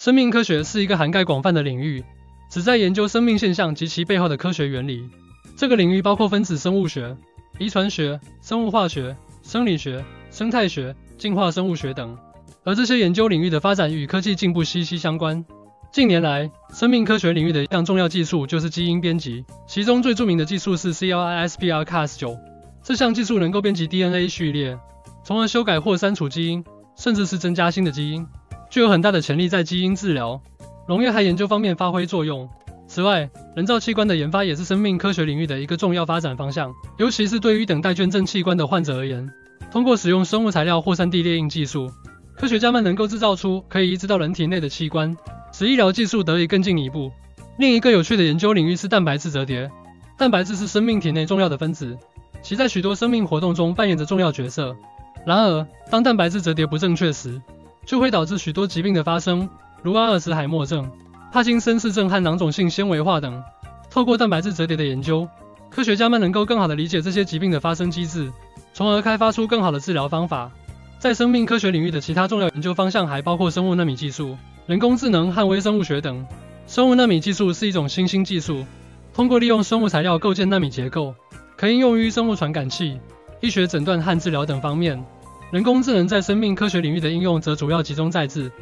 生命科学是一个涵盖广泛的领域，旨在研究生命现象及其背后的科学原理。这个领域包括分子生物学、遗传学、生物化学、生理学、生态学、进化生物学等。而这些研究领域的发展与科技进步息息相关。近年来，生命科学领域的一项重要技术就是基因编辑，其中最著名的技术是 CRISPR-Cas9。这项技术能够编辑 DNA 序列，从而修改或删除基因，甚至是增加新的基因。具有很大的潜力在基因治疗、农业和研究方面发挥作用。此外，人造器官的研发也是生命科学领域的一个重要发展方向，尤其是对于等待捐赠器官的患者而言。通过使用生物材料或 3D 列印技术，科学家们能够制造出可以移植到人体内的器官，使医疗技术得以更进一步。另一个有趣的研究领域是蛋白质折叠。蛋白质是生命体内重要的分子，其在许多生命活动中扮演着重要角色。然而，当蛋白质折叠不正确时，就会导致许多疾病的发生，如阿尔茨海默症、帕金森氏症和囊肿性纤维化等。透过蛋白质折叠的研究，科学家们能够更好地理解这些疾病的发生机制，从而开发出更好的治疗方法。在生命科学领域的其他重要研究方向还包括生物纳米技术、人工智能和微生物学等。生物纳米技术是一种新兴技术，通过利用生物材料构建纳米结构，可应用于生物传感器、医学诊断和治疗等方面。人工智能在生命科学领域的应用则主要集中在自